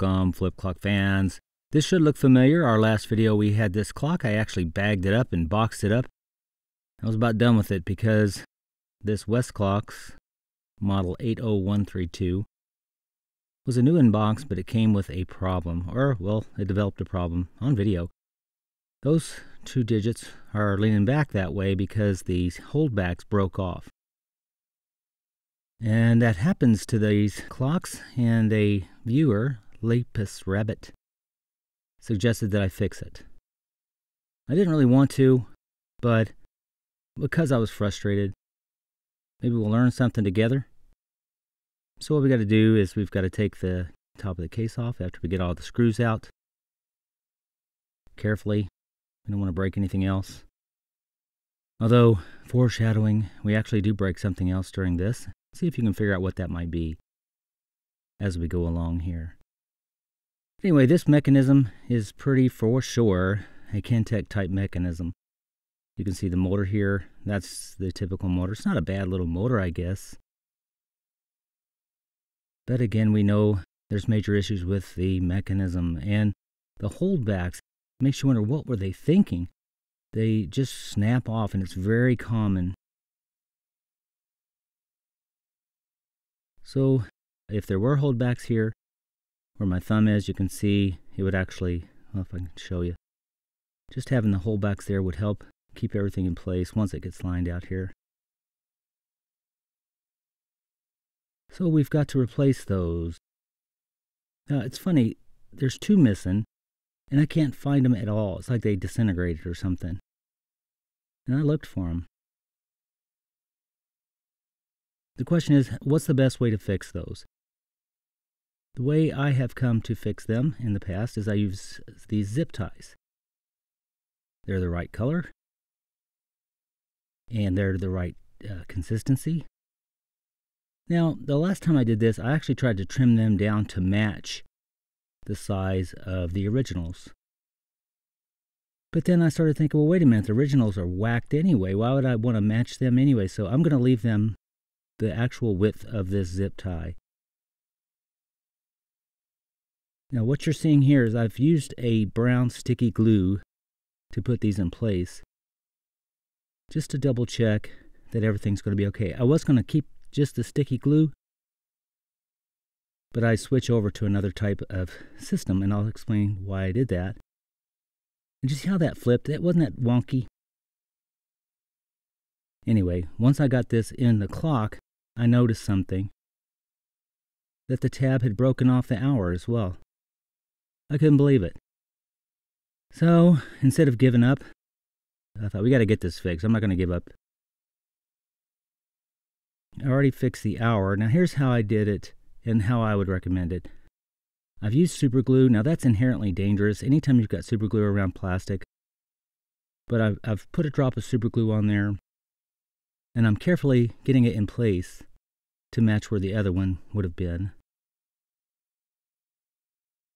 Welcome, Flip Clock fans. This should look familiar. Our last video we had this clock. I actually bagged it up and boxed it up. I was about done with it because this Westclox model 80132 was a new in box, but it came with a problem. Or, well, it developed a problem on video. Those two digits are leaning back that way because these holdbacks broke off. And that happens to these clocks, and a viewer, Lapis Rabbit, suggested that I fix it. I didn't really want to, but because I was frustrated, maybe we'll learn something together. So what we got to do is we've got to take the top of the case off after we get all the screws out. Carefully. We don't want to break anything else. Although, foreshadowing, we actually do break something else during this. See if you can figure out what that might be as we go along here. Anyway, this mechanism is pretty for sure a Ken-Tech type mechanism. You can see the motor here. That's the typical motor. It's not a bad little motor, I guess. But again, we know there's major issues with the mechanism and the holdbacks. Makes you wonder what were they thinking? They just snap off and it's very common So if there were holdbacks here, where my thumb is, you can see it would actually, well, if I can show you, just having the holdbacks there would help keep everything in place once it gets lined out here. So we've got to replace those. Now, it's funny, there's two missing, and I can't find them at all. It's like they disintegrated or something. And I looked for them. The question is, what's the best way to fix those? The way I have come to fix them in the past is I use these zip ties. They're the right color, and they're the right uh, consistency. Now, the last time I did this, I actually tried to trim them down to match the size of the originals. But then I started thinking, well, wait a minute, the originals are whacked anyway. Why would I want to match them anyway? So I'm going to leave them the actual width of this zip tie. Now what you're seeing here is I've used a brown sticky glue to put these in place just to double check that everything's going to be okay. I was going to keep just the sticky glue but I switch over to another type of system and I'll explain why I did that. And see how that flipped? That wasn't that wonky. Anyway, once I got this in the clock, I noticed something. That the tab had broken off the hour as well. I couldn't believe it. So, instead of giving up, I thought we got to get this fixed. I'm not going to give up. I already fixed the hour. Now, here's how I did it and how I would recommend it. I've used super glue. Now, that's inherently dangerous anytime you've got super glue around plastic. But I've, I've put a drop of super glue on there, and I'm carefully getting it in place to match where the other one would have been.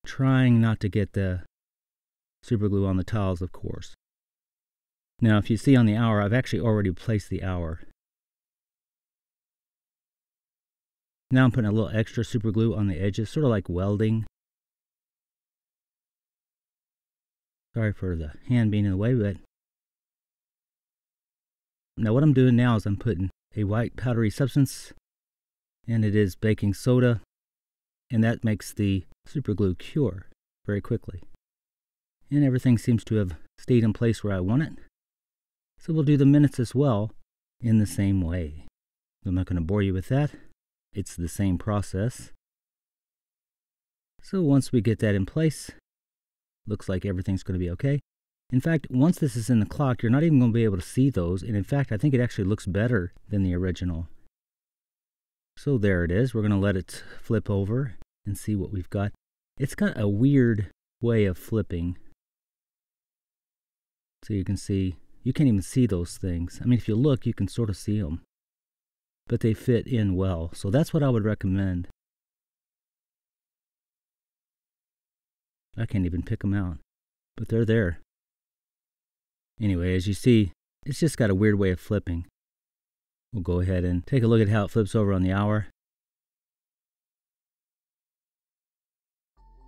Trying not to get the super glue on the tiles, of course. Now, if you see on the hour, I've actually already placed the hour. Now I'm putting a little extra super glue on the edges, sort of like welding. Sorry for the hand being in the way, but now what I'm doing now is I'm putting a white powdery substance and it is baking soda, and that makes the superglue cure very quickly. And everything seems to have stayed in place where I want it. So we'll do the minutes as well in the same way. I'm not going to bore you with that. It's the same process. So once we get that in place, looks like everything's going to be okay. In fact, once this is in the clock, you're not even going to be able to see those. And in fact, I think it actually looks better than the original. So there it is. We're going to let it flip over and see what we've got. It's got a weird way of flipping. So you can see, you can't even see those things. I mean, if you look, you can sort of see them. But they fit in well. So that's what I would recommend. I can't even pick them out. But they're there. Anyway, as you see, it's just got a weird way of flipping. We'll go ahead and take a look at how it flips over on the hour.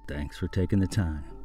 Thanks for taking the time.